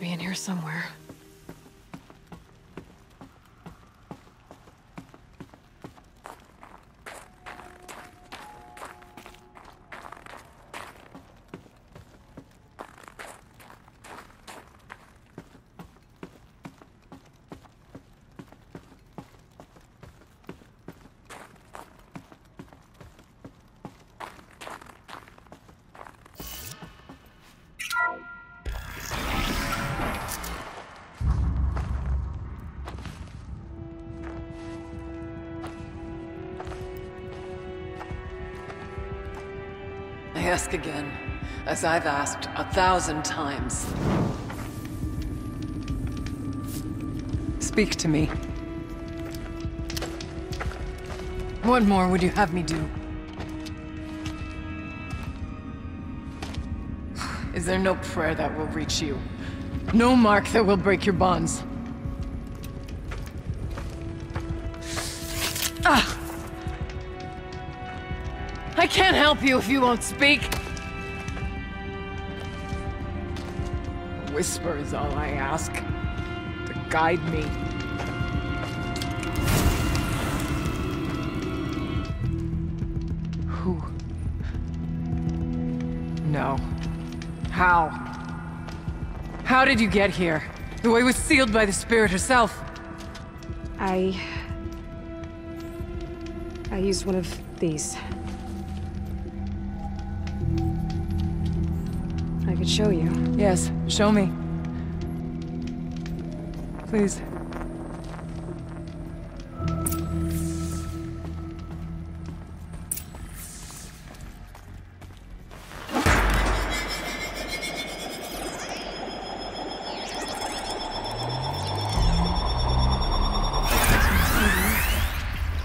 be in here somewhere. Ask again, as I've asked a thousand times. Speak to me. What more would you have me do? Is there no prayer that will reach you? No mark that will break your bonds? Can't help you if you won't speak. A whisper is all I ask. To guide me. Who? No. How? How did you get here? The way was sealed by the Spirit herself. I... I used one of these. Could show you. Yes, show me. Please.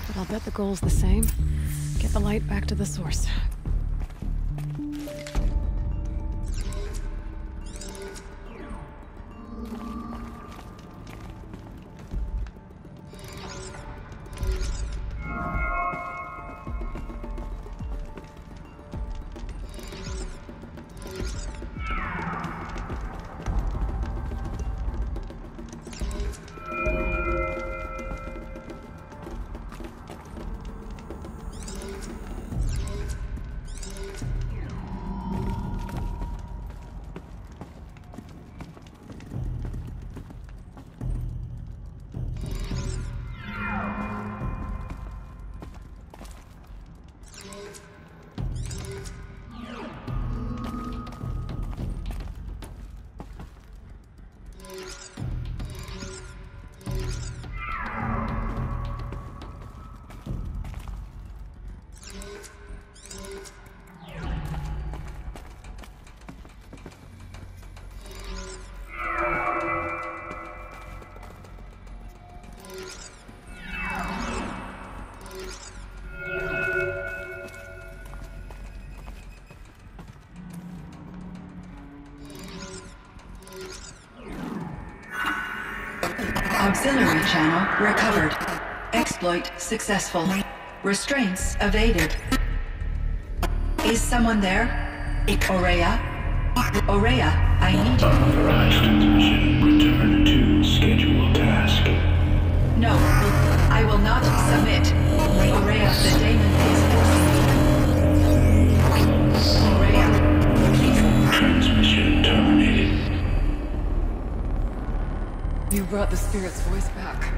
But I'll bet the goal's the same. Get the light back to the source. Auxiliary channel recovered. Exploit successful. Restraints evaded. Is someone there? Ourea? Ourea, I need you. Authorized transmission. Return to scheduled task. No, I will not submit. Ourea, the daemon is You brought the Spirit's voice back.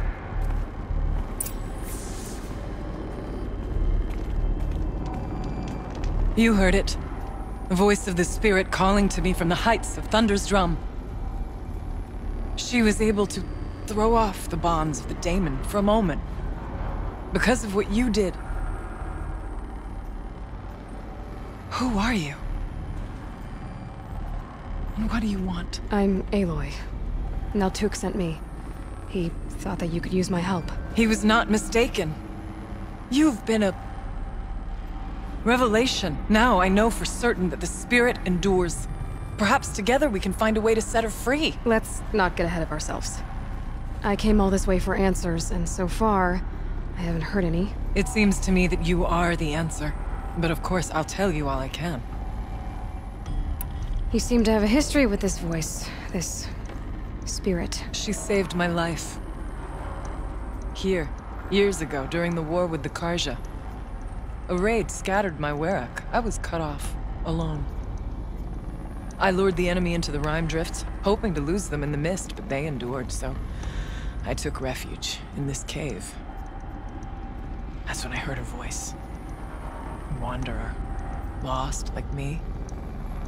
You heard it. The voice of the Spirit calling to me from the heights of Thunder's drum. She was able to throw off the bonds of the daemon for a moment. Because of what you did. Who are you? And what do you want? I'm Aloy. Naltuk sent me. He thought that you could use my help. He was not mistaken. You've been a... revelation. Now I know for certain that the spirit endures. Perhaps together we can find a way to set her free. Let's not get ahead of ourselves. I came all this way for answers, and so far, I haven't heard any. It seems to me that you are the answer. But of course, I'll tell you all I can. You seem to have a history with this voice. This spirit? She saved my life. Here, years ago, during the war with the Carja. A raid scattered my Werak. I was cut off, alone. I lured the enemy into the Rime Drifts, hoping to lose them in the mist, but they endured, so I took refuge in this cave. That's when I heard a voice. Wanderer. Lost, like me.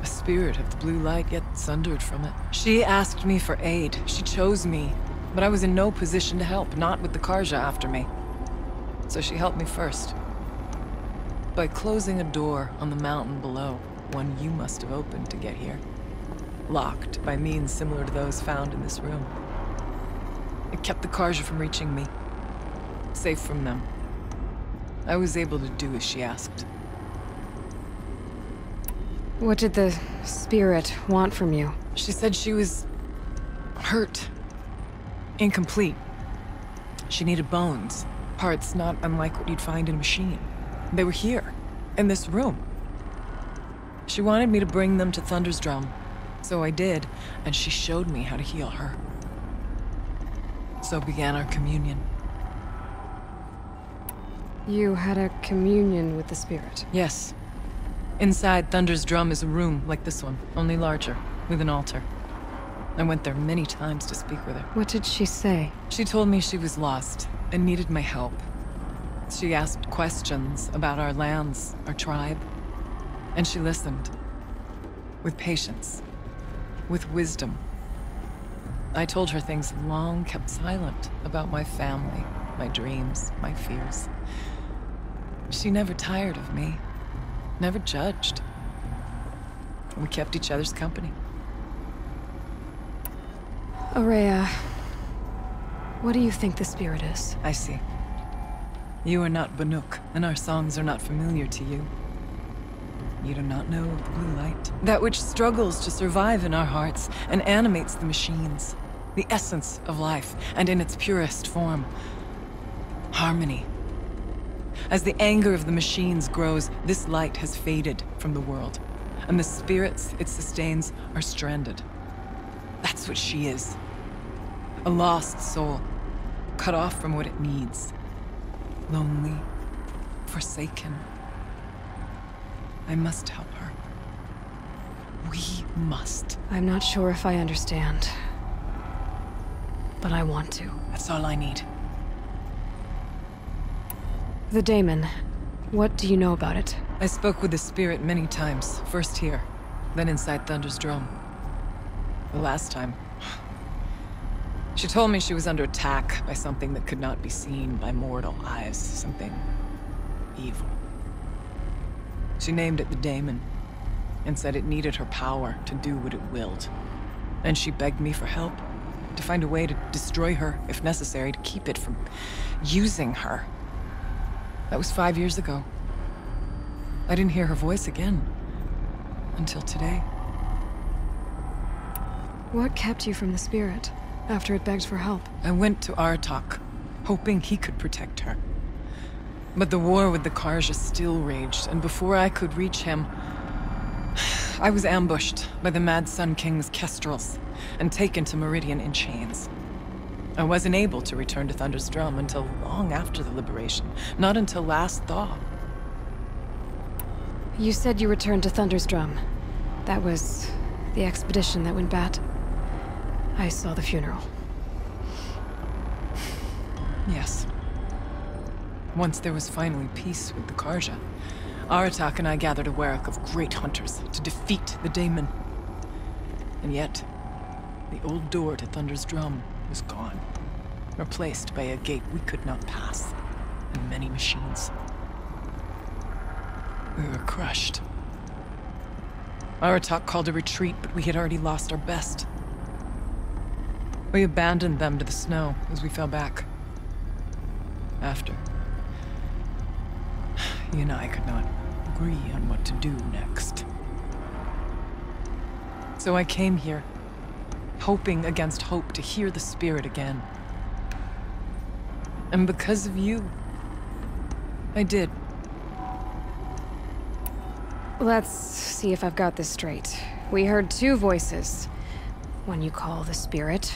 A spirit of the blue light, yet sundered from it. She asked me for aid. She chose me. But I was in no position to help, not with the Carja after me. So she helped me first. By closing a door on the mountain below, one you must have opened to get here. Locked by means similar to those found in this room. It kept the Carja from reaching me. Safe from them. I was able to do as she asked. What did the spirit want from you? She said she was... hurt. Incomplete. She needed bones. Parts not unlike what you'd find in a machine. They were here, in this room. She wanted me to bring them to Thunder's Drum. So I did, and she showed me how to heal her. So began our communion. You had a communion with the spirit. Yes. Inside Thunder's Drum is a room like this one, only larger, with an altar. I went there many times to speak with her. What did she say? She told me she was lost and needed my help. She asked questions about our lands, our tribe, and she listened. With patience. With wisdom. I told her things long kept silent about my family, my dreams, my fears. She never tired of me. Never judged. We kept each other's company. Ourea, what do you think the spirit is? I see. You are not Banuk, and our songs are not familiar to you. You do not know the blue light. That which struggles to survive in our hearts and animates the machines. The essence of life, and in its purest form. Harmony. As the anger of the machines grows, this light has faded from the world. And the spirits it sustains are stranded. That's what she is. A lost soul. Cut off from what it needs. Lonely. Forsaken. I must help her. We must. I'm not sure if I understand. But I want to. That's all I need. The Daemon. What do you know about it? I spoke with the spirit many times. First here, then inside Thunder's Drum. The last time. She told me she was under attack by something that could not be seen by mortal eyes. Something evil. She named it the Daemon, and said it needed her power to do what it willed. And she begged me for help, to find a way to destroy her, if necessary, to keep it from using her. That was five years ago. I didn't hear her voice again. Until today. What kept you from the spirit after it begged for help? I went to Aratak, hoping he could protect her. But the war with the Carja still raged, and before I could reach him, I was ambushed by the Mad Sun King's Kestrels and taken to Meridian in chains. I wasn't able to return to Thunder's Drum until long after the liberation, not until last thaw. You said you returned to Thunder's Drum. That was the expedition that went bad. I saw the funeral. Yes. Once there was finally peace with the Carja, Aratak and I gathered a Werak of great hunters to defeat the Daemon. And yet, the old door to Thunder's Drum was gone, replaced by a gate we could not pass, and many machines. We were crushed. Aratak called a retreat, but we had already lost our best. We abandoned them to the snow as we fell back. After. You and I could not agree on what to do next. So I came here, hoping against hope to hear the spirit again. And because of you, I did. Let's see if I've got this straight. We heard two voices. One you call the spirit,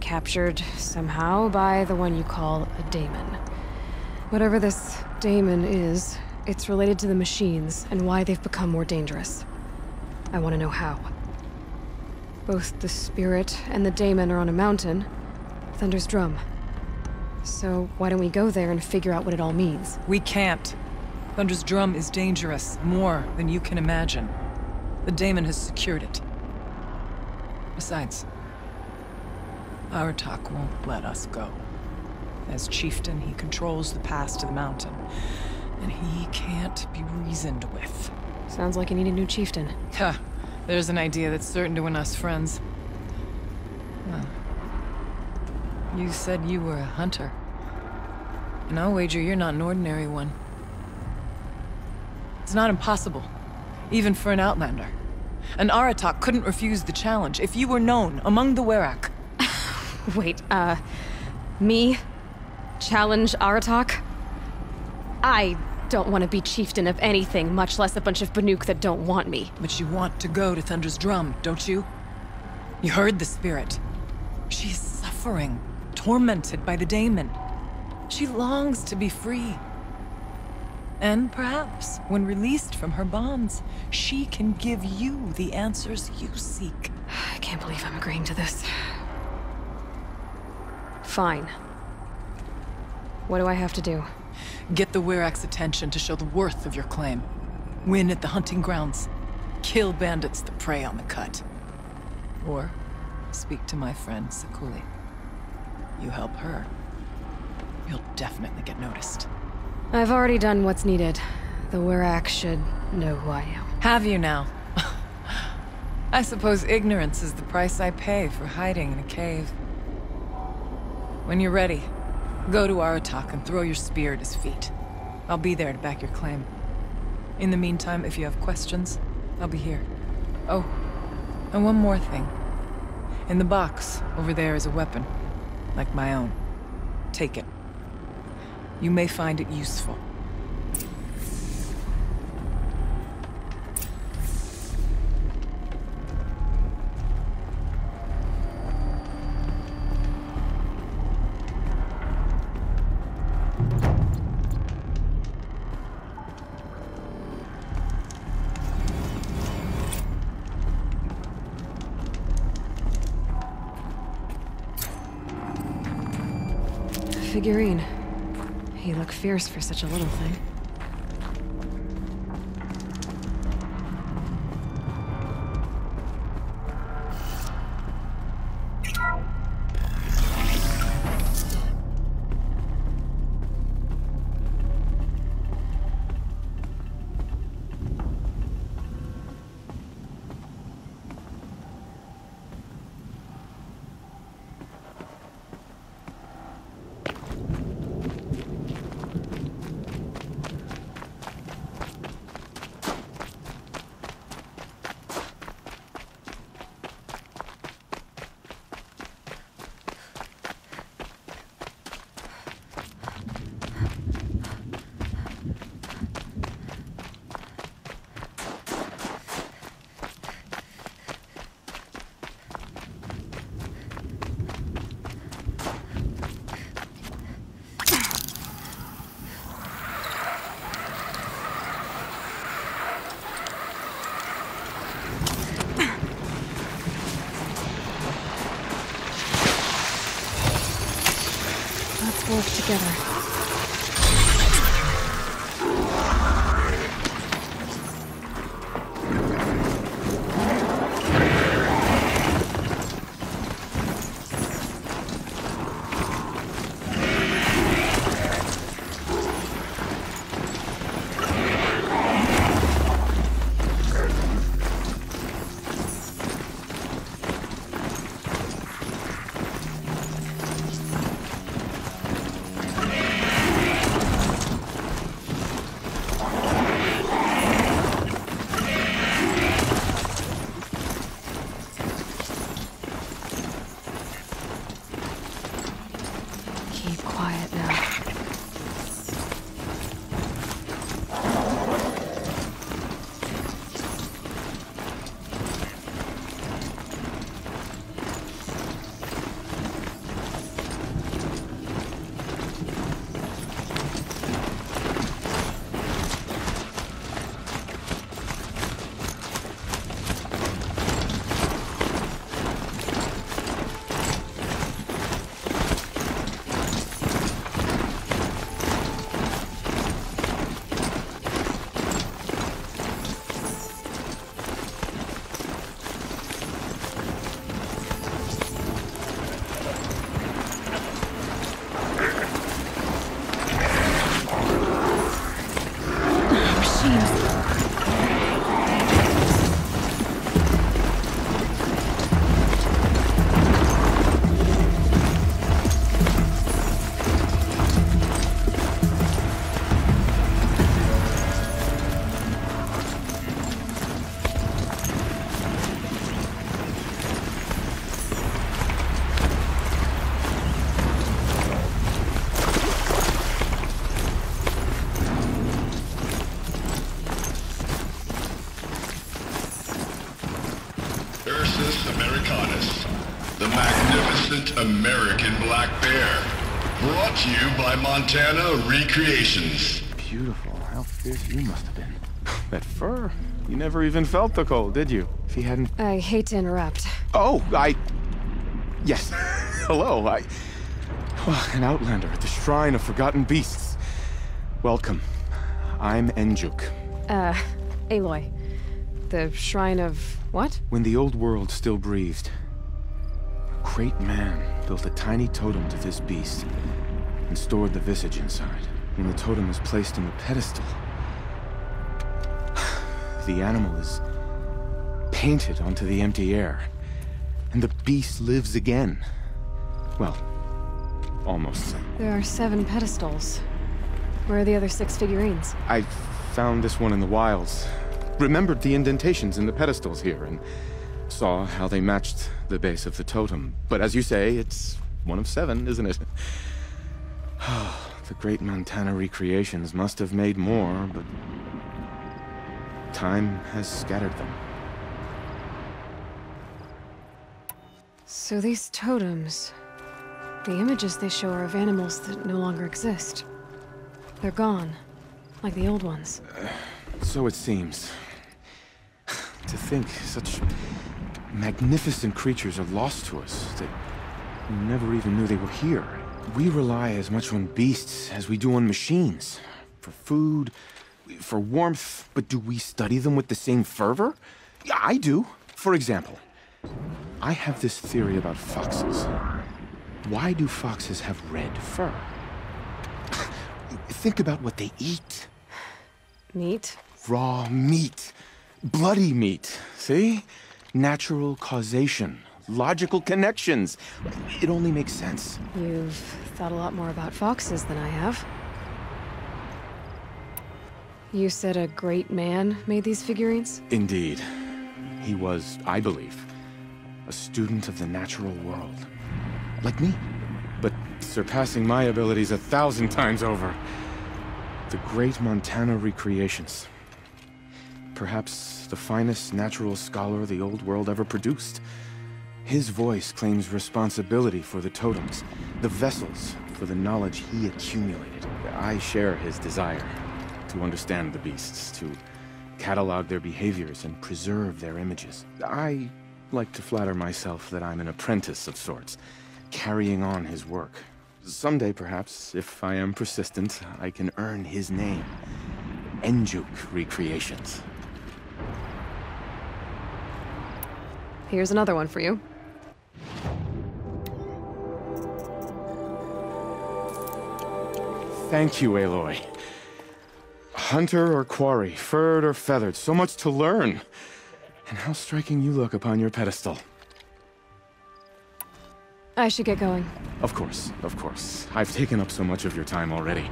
captured somehow by the one you call a daemon. Whatever this daemon is, it's related to the machines and why they've become more dangerous. I want to know how. Both the spirit and the daemon are on a mountain, Thunder's Drum. So why don't we go there and figure out what it all means? We can't. Thunder's drum is dangerous, more than you can imagine. The daemon has secured it. Besides, Aratak won't let us go. As chieftain, he controls the pass to the mountain, and he can't be reasoned with. Sounds like you need a new chieftain. Huh. There's an idea that's certain to win us friends. Well, you said you were a hunter. And I'll wager you're not an ordinary one. It's not impossible, even for an Outlander. An Aratak couldn't refuse the challenge if you were known among the Werak. Wait, uh, me? Challenge Aratak? I don't want to be chieftain of anything, much less a bunch of Banuk that don't want me. But you want to go to Thunder's Drum, don't you? You heard the spirit. She is suffering, tormented by the daemon. She longs to be free. And perhaps, when released from her bonds, she can give you the answers you seek. I can't believe I'm agreeing to this. Fine. What do I have to do? Get the Werak's attention to show the worth of your claim. Win at the hunting grounds. Kill bandits that prey on the cut. Or speak to my friend Sakuli. You help her, you'll definitely get noticed. I've already done what's needed. The Werak should know who I am. Have you now? I suppose ignorance is the price I pay for hiding in a cave. When you're ready, go to Aratak and throw your spear at his feet. I'll be there to back your claim. In the meantime, if you have questions, I'll be here. Oh, and one more thing. In the box, over there is a weapon. Like my own. Take it. You may find it useful. Figurine. He looked fierce for such a little thing. Black Bear. Brought to you by Montana Recreations. Beautiful. How fierce you must have been. That fur. You never even felt the cold, did you? If he hadn't. I hate to interrupt. Oh, I. Yes. Hello. I. Oh, an outlander at the Shrine of Forgotten Beasts. Welcome. I'm Enjuk. Uh, Aloy. The Shrine of... what? When the old world still breathed, a great man built a tiny totem to this beast and stored the visage inside. When the totem was placed in the pedestal, the animal is painted onto the empty air, and the beast lives again. Well, almost. There are seven pedestals. Where are the other six figurines? I found this one in the wilds. Remembered the indentations in the pedestals here and saw how they matched the base of the totem. But as you say, it's one of seven, isn't it? the great Montana recreations must have made more, but time has scattered them. So these totems... The images they show are of animals that no longer exist. They're gone. Like the old ones. Uh, so it seems. to think such magnificent creatures are lost to us that we never even knew they were here. We rely as much on beasts as we do on machines. For food, for warmth, but do we study them with the same fervor? Yeah, I do. For example, I have this theory about foxes. Why do foxes have red fur? Think about what they eat. Meat? Raw meat. Bloody meat. See? Natural causation. Logical connections. It only makes sense. You've thought a lot more about foxes than I have. You said a great man made these figurines? Indeed. He was, I believe, a student of the natural world. Like me. But surpassing my abilities a thousand times over. The great Montana recreations. Perhaps the finest natural scholar the old world ever produced. His voice claims responsibility for the totems, the vessels for the knowledge he accumulated. I share his desire to understand the beasts, to catalog their behaviors and preserve their images. I like to flatter myself that I'm an apprentice of sorts, carrying on his work. Someday, perhaps, if I am persistent, I can earn his name. Enjuk Recreations. Here's another one for you. Thank you, Aloy. Hunter or quarry, furred or feathered, so much to learn. And how striking you look upon your pedestal. I should get going. Of course, of course. I've taken up so much of your time already.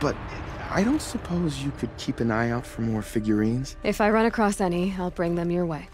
But I don't suppose you could keep an eye out for more figurines? If I run across any, I'll bring them your way.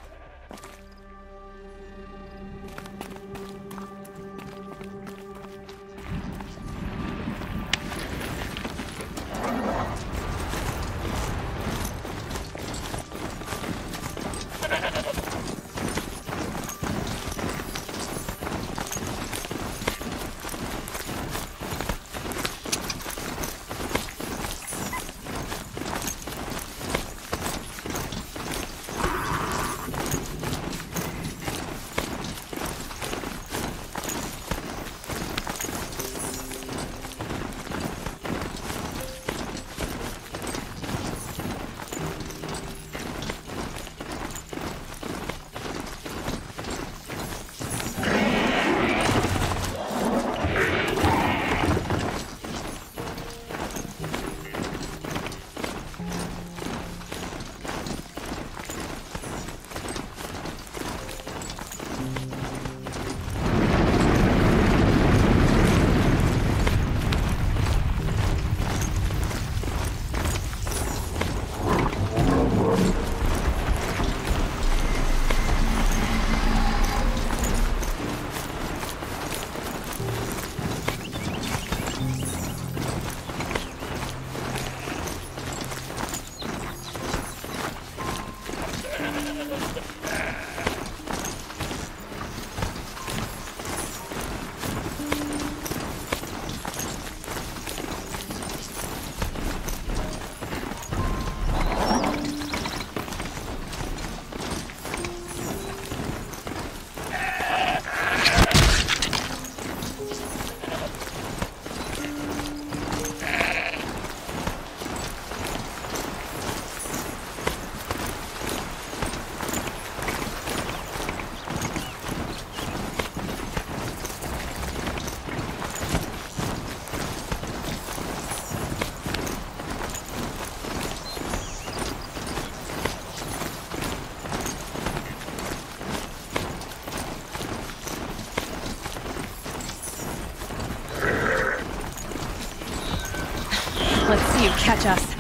Catch us.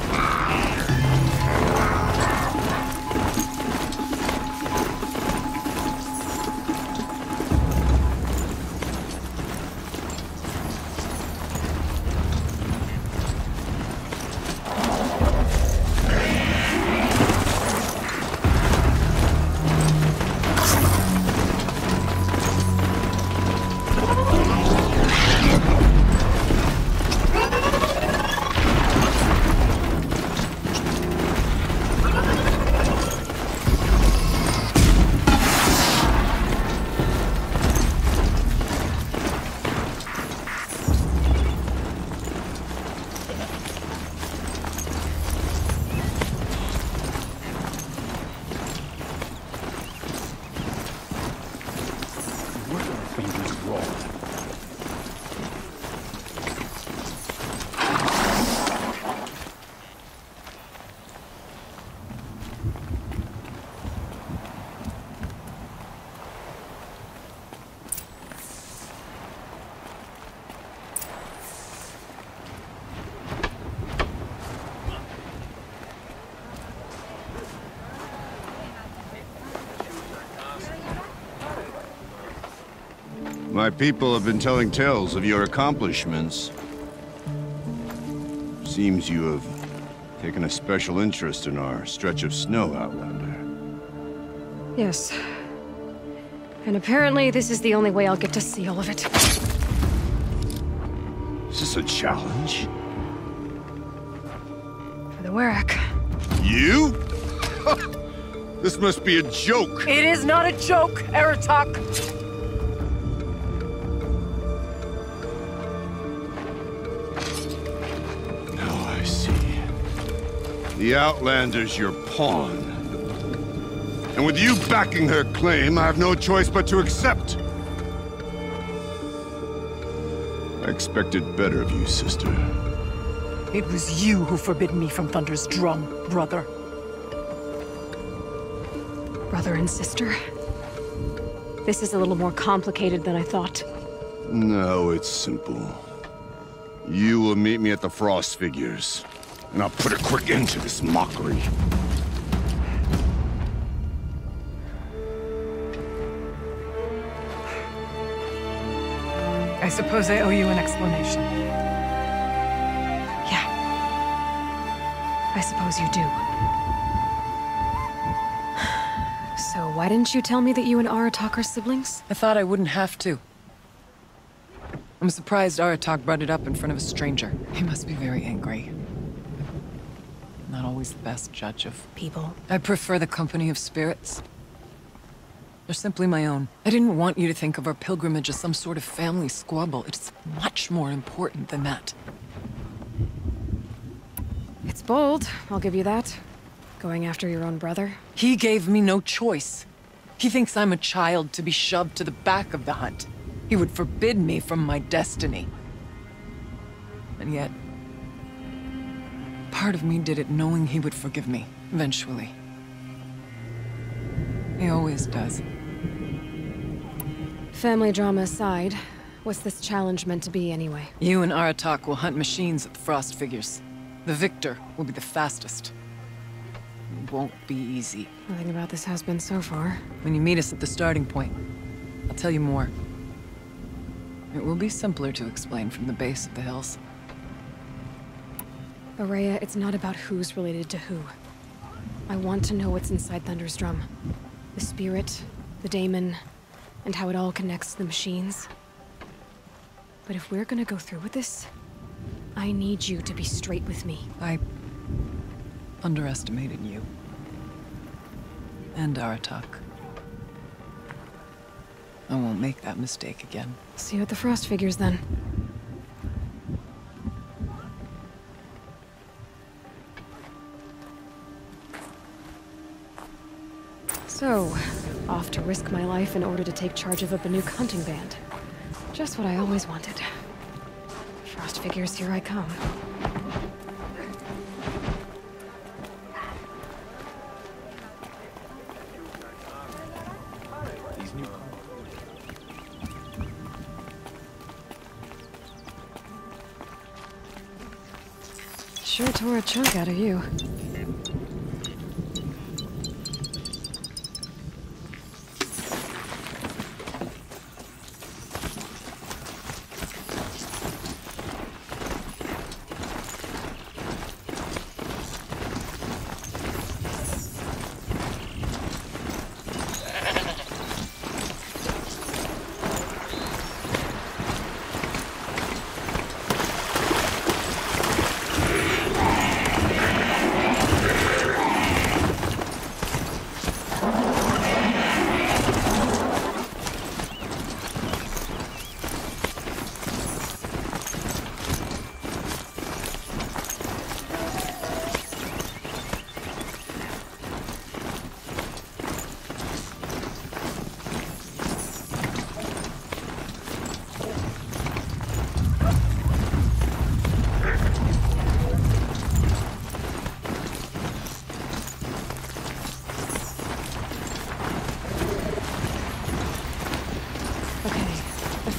People have been telling tales of your accomplishments. Seems you have taken a special interest in our stretch of snow, Outlander. Yes. And apparently, this is the only way I'll get to see all of it. Is this a challenge? For the Werak. You? this must be a joke. It is not a joke, Aratak! The Outlander's your pawn. And with you backing her claim, I have no choice but to accept. I expected better of you, sister. It was you who forbid me from Thunder's drum, brother. Brother and sister. This is a little more complicated than I thought. No, it's simple. You will meet me at the Frost Figures, and I'll put a quick end to this mockery. I suppose I owe you an explanation. Yeah. I suppose you do. So, why didn't you tell me that you and Aratak are siblings? I thought I wouldn't have to. I'm surprised Aratak brought it up in front of a stranger. He must be very angry. Not the best judge of... People. I prefer the company of spirits. They're simply my own. I didn't want you to think of our pilgrimage as some sort of family squabble. It's much more important than that. It's bold, I'll give you that. Going after your own brother. He gave me no choice. He thinks I'm a child to be shoved to the back of the hunt. He would forbid me from my destiny. And yet, part of me did it knowing he would forgive me, eventually. He always does. Family drama aside, what's this challenge meant to be anyway? You and Aratak will hunt machines at the Frost Figures. The victor will be the fastest. It won't be easy. Nothing about this has been so far. When you meet us at the starting point, I'll tell you more. It will be simpler to explain from the base of the hills. Ourea, it's not about who's related to who. I want to know what's inside Thunder's drum. The spirit, the daemon, and how it all connects to the machines. But if we're gonna go through with this, I need you to be straight with me. I underestimated you. And Aratak. I won't make that mistake again. See you at the Frost figures then. So, off to risk my life in order to take charge of a Banuk hunting band. Just what I always wanted. Frost figures, here I come. sure tore a chunk out of you.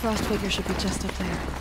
The frost figure should be just up there.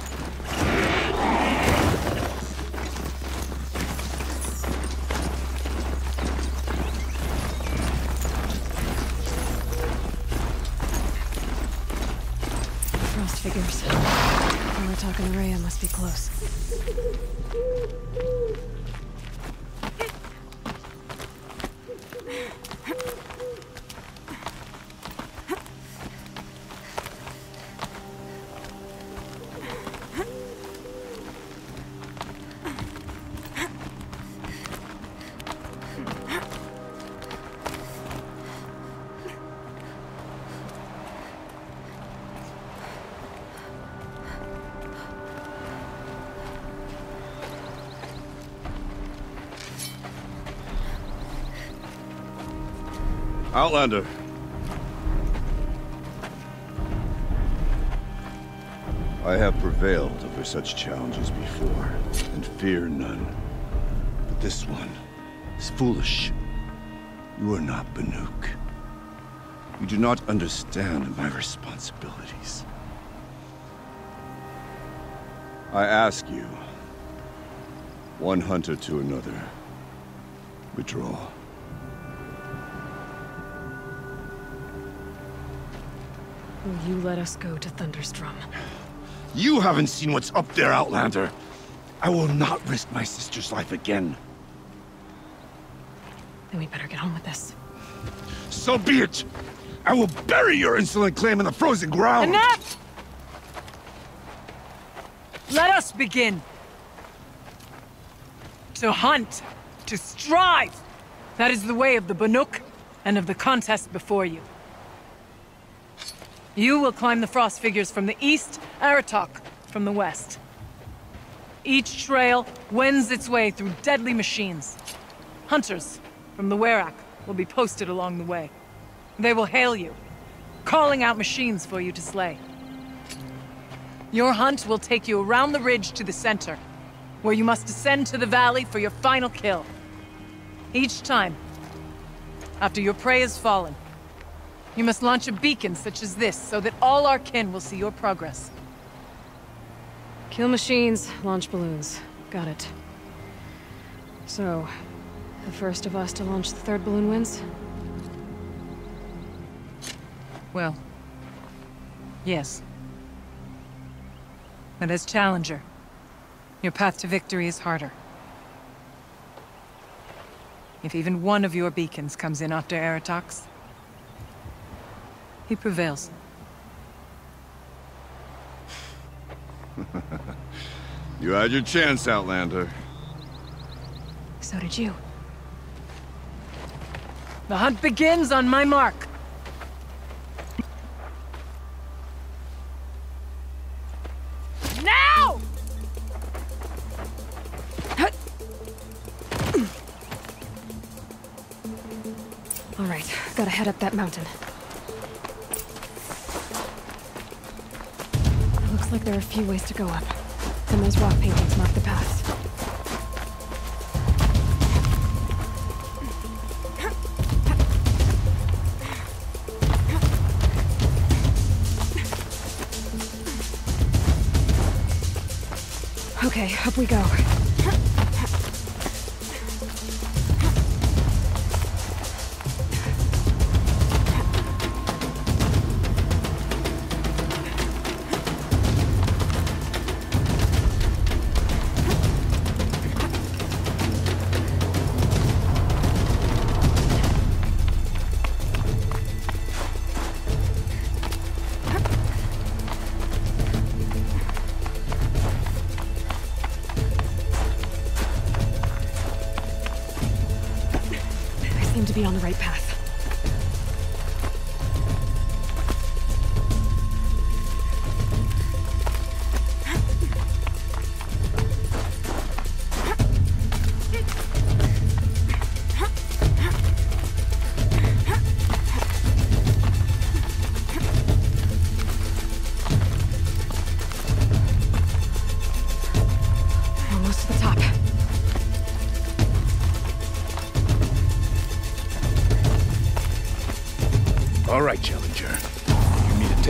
Outlander. I have prevailed over such challenges before, and fear none. But this one is foolish. You are not Banuk. You do not understand my responsibilities. I ask you, one hunter to another, withdraw. Will you let us go to Thunder's Drum? You haven't seen what's up there, Outlander. I will not risk my sister's life again. Then we better get on with this. So be it! I will bury your insolent claim in the frozen ground! Enough! Let us begin. To hunt, to strive. That is the way of the Banuk and of the contest before you. You will climb the frost figures from the east, Aratak from the west. Each trail wends its way through deadly machines. Hunters from the Werak will be posted along the way. They will hail you, calling out machines for you to slay. Your hunt will take you around the ridge to the center, where you must descend to the valley for your final kill. Each time, after your prey has fallen, you must launch a beacon such as this so that all our kin will see your progress. Kill machines, launch balloons. Got it. So, the first of us to launch the third balloon wins? Well, yes. But as Challenger, your path to victory is harder. If even one of your beacons comes in after Aratak's, he prevails. You had your chance, Outlander. So did you. The hunt begins on my mark. Now! All right, gotta head up that mountain. Like there are a few ways to go up. And those rock paintings mark the paths. Okay, up we go.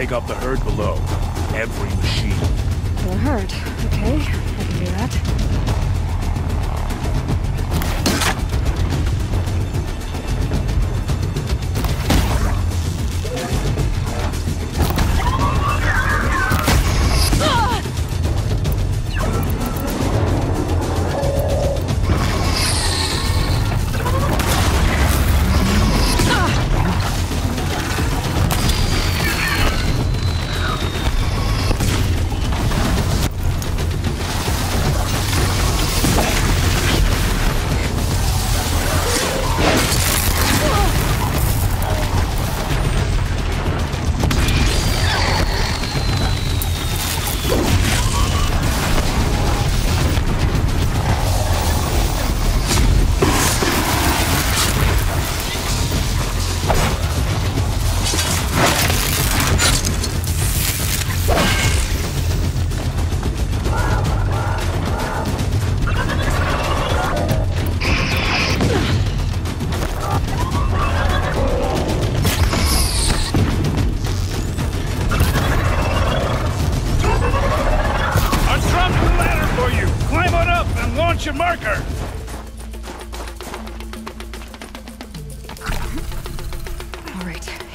Take out the herd below. Every machine. The herd. Okay,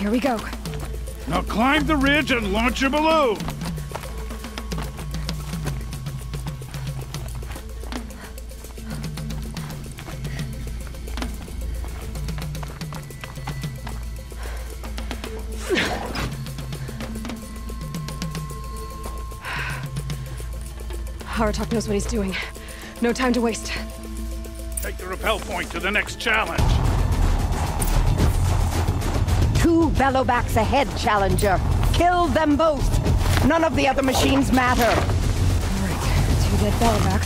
here we go. Now climb the ridge and launch your balloon. Aratak knows what he's doing. No time to waste. Take the rappel point to the next challenge. Two bellowbacks ahead, Challenger. Kill them both. None of the other machines matter. All right, two dead bellowbacks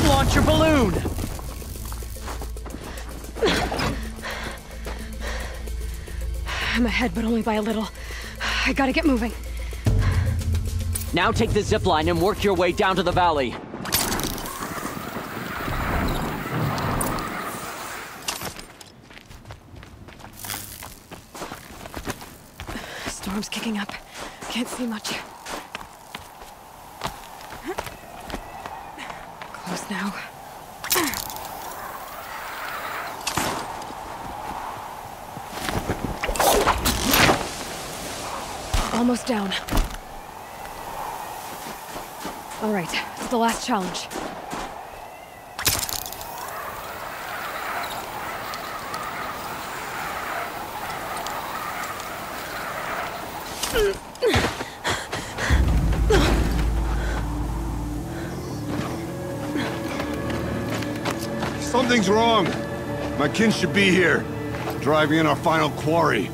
Come launch your balloon! I'm ahead, but only by a little. I gotta get moving. Now take the zip line and work your way down to the valley. Storm's kicking up. Can't see much. Close now. Almost down. All right, it's the last challenge. Something's wrong. My kin should be here, driving in our final quarry.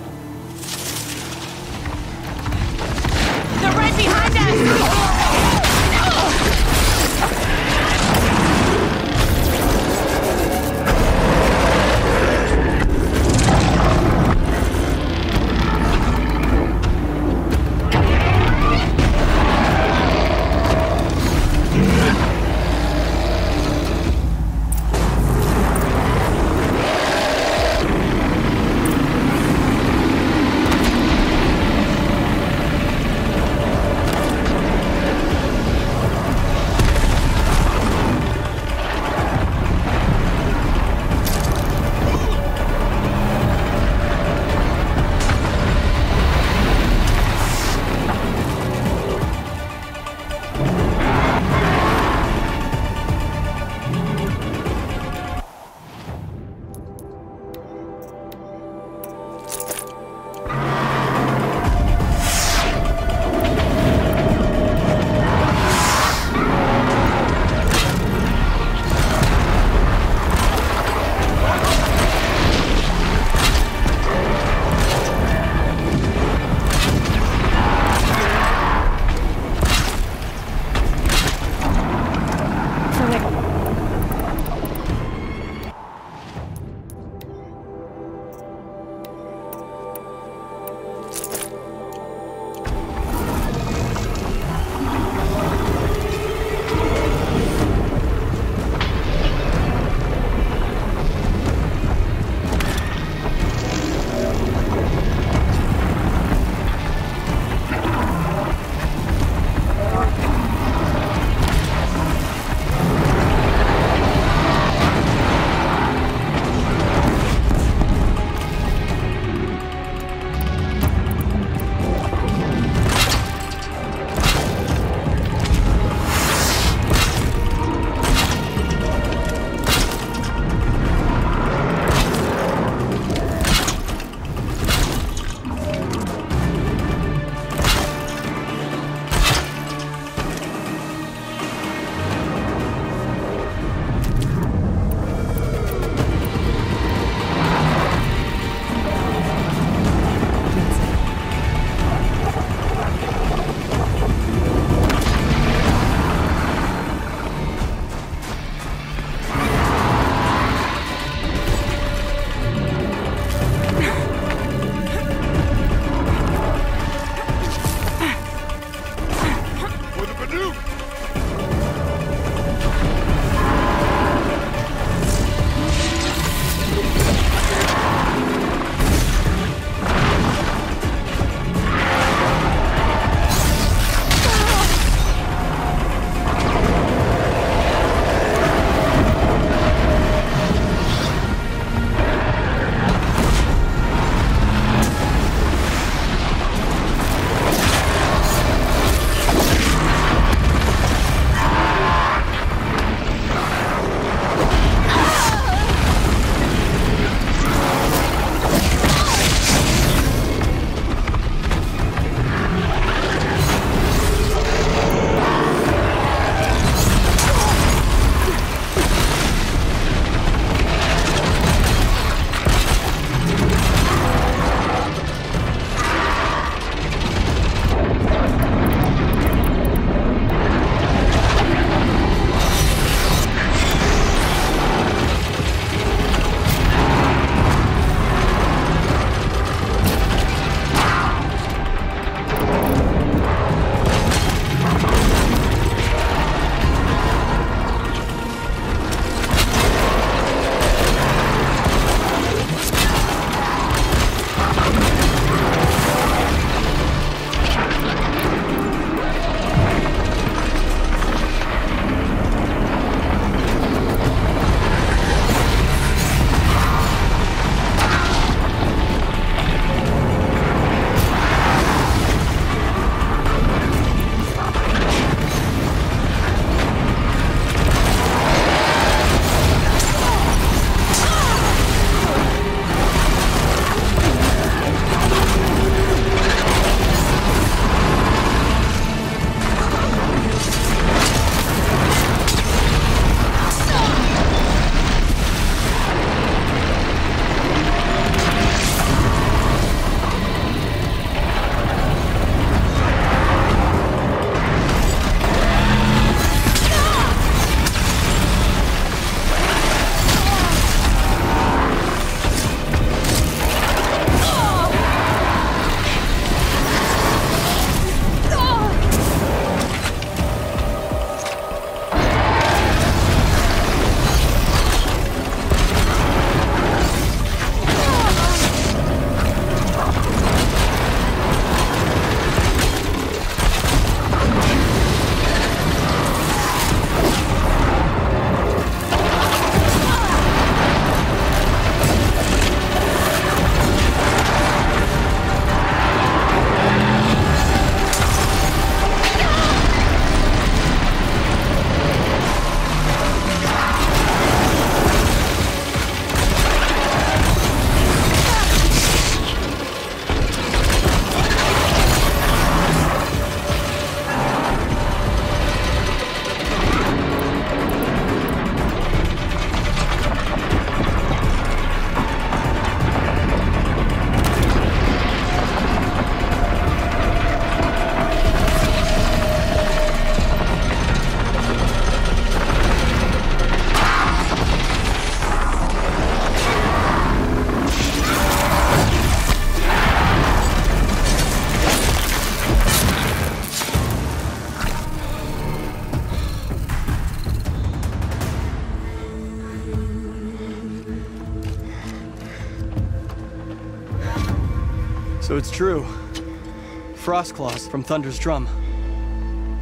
Frostclaws from Thunder's drum.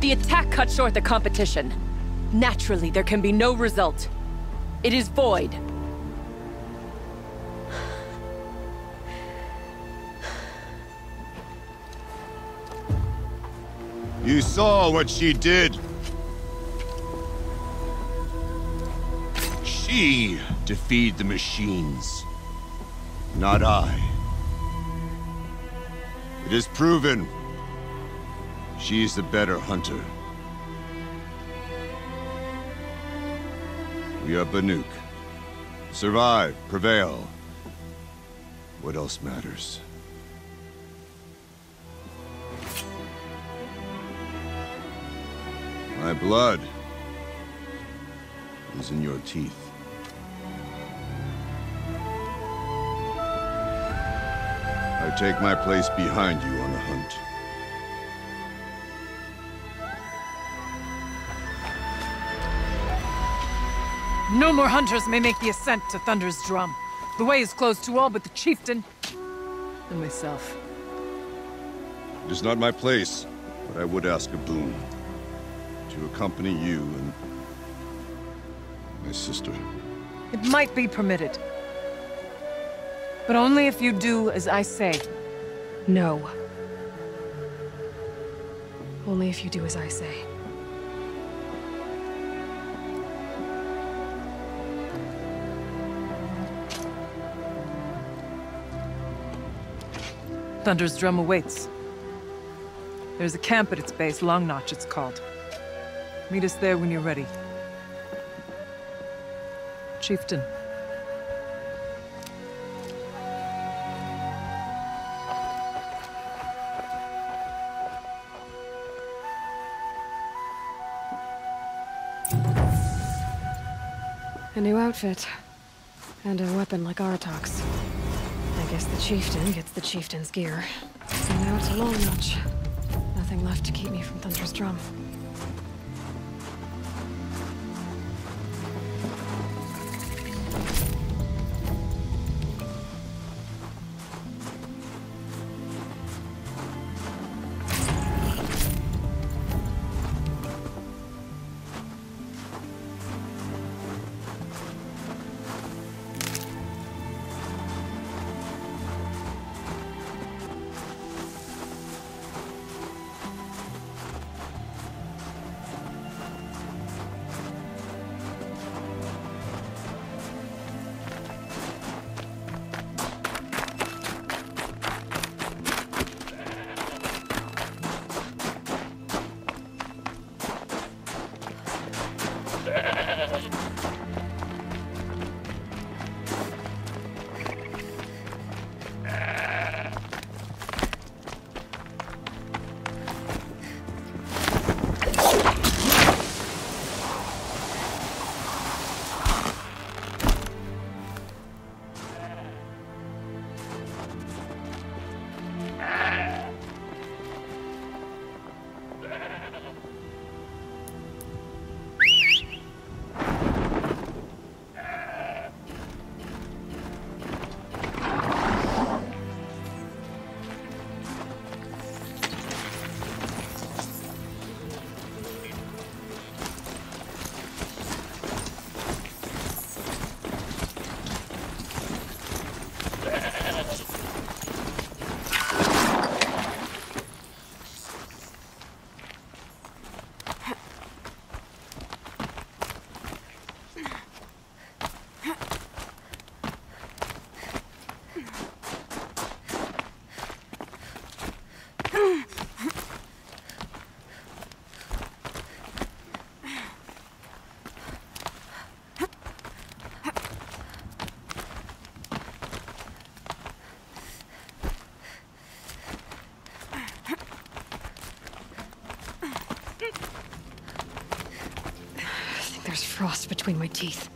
The attack cut short the competition. Naturally, there can be no result. It is void. You saw what she did. She defeated the machines, not I. It is proven. She is the better hunter. We are Banuk. Survive, prevail. What else matters? My blood is in your teeth. I take my place behind you on the hunt. No more hunters may make the ascent to Thunder's drum. The way is closed to all but the chieftain and myself. It is not my place, but I would ask a boon. To accompany you and... my sister. It might be permitted. But only if you do as I say. No. Only if you do as I say. Thunder's drum awaits. There's a camp at its base, Long Notch it's called. Meet us there when you're ready. Chieftain. A new outfit. And a weapon like Aratak's. Guess the chieftain gets the chieftain's gear. So now it's a long notch. Nothing left to keep me from Thunder's drum. Frost between my teeth.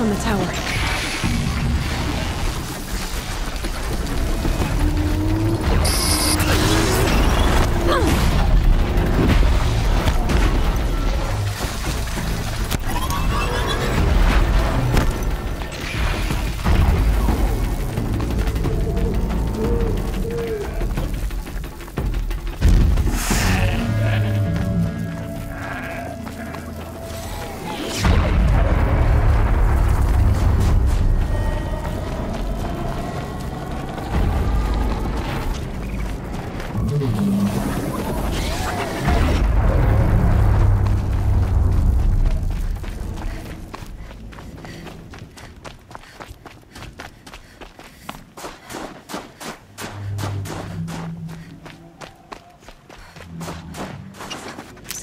From the tower.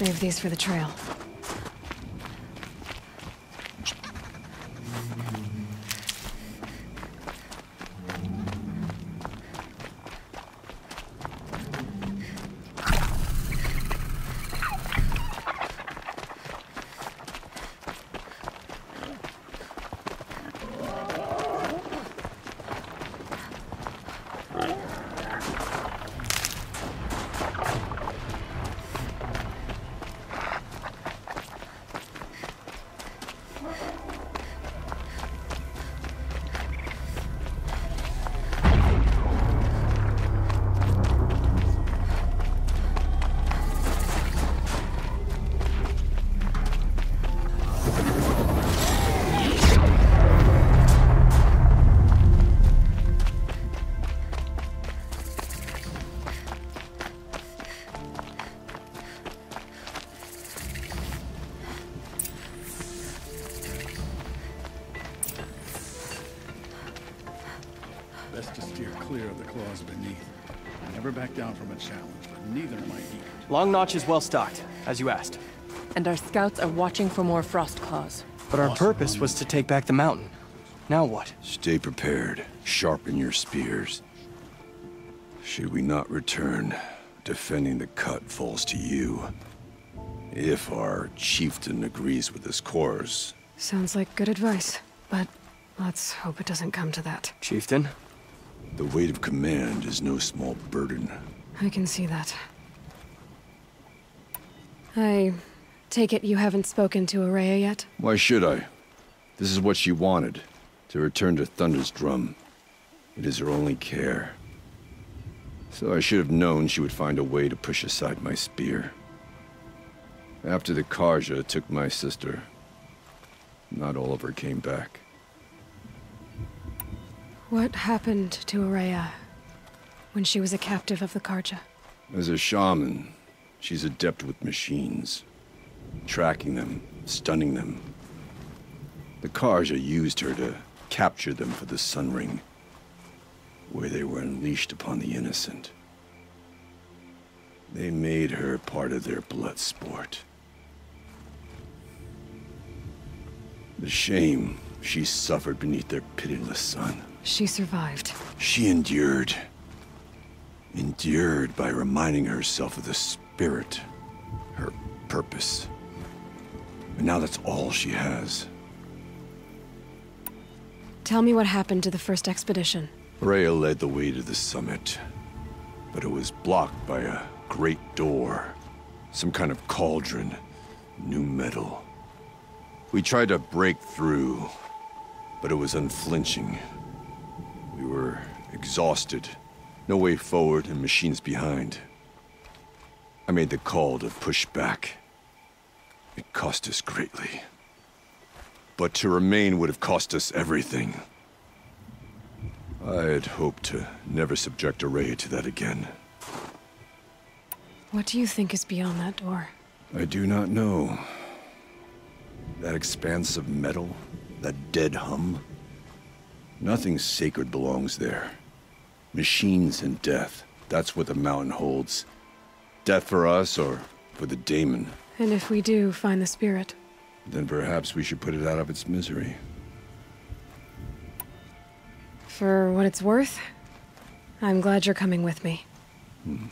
Save these for the trail. Down from a challenge, but neither am I eager. Long Notch is well stocked, as you asked. And our scouts are watching for more frost claws. But our purpose was to take back the mountain. Now what? Stay prepared. Sharpen your spears. Should we not return, defending the cut falls to you. If our chieftain agrees with this course. Sounds like good advice, but let's hope it doesn't come to that. Chieftain? The weight of command is no small burden. I can see that. I take it you haven't spoken to Ourea yet? Why should I? This is what she wanted. To return to Thunder's drum. It is her only care. So I should have known she would find a way to push aside my spear. After the Carja took my sister, not all of her came back. What happened to Ourea when she was a captive of the Carja? As a shaman, she's adept with machines. Tracking them, stunning them. The Carja used her to capture them for the Sun Ring, where they were unleashed upon the innocent. They made her part of their blood sport. The shame she suffered beneath their pitiless sun. She survived. She endured. Endured by reminding herself of the spirit, her purpose. And now that's all she has. Tell me what happened to the first expedition. Rhea led the way to the summit, but it was blocked by a great door. Some kind of cauldron, new metal. We tried to break through, but it was unflinching. We were exhausted, no way forward and machines behind. I made the call to push back. It cost us greatly. But to remain would have cost us everything. I had hoped to never subject Ourea to that again. What do you think is beyond that door? I do not know. That expanse of metal, that dead hum. Nothing sacred belongs there. Machines and death, that's what the mountain holds. Death for us or for the daemon. And if we do find the spirit? Then perhaps we should put it out of its misery. For what it's worth, I'm glad you're coming with me. Hmm.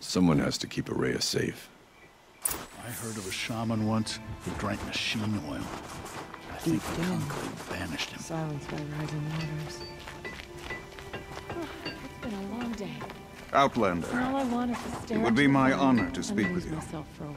Someone has to keep Ourea safe. I heard of a shaman once who drank machine oil. I think the conclave banished him. Silenced by rising waters. It's been a long day. Outlander, all I want is to stare it would be my honor to speak with you. myself for a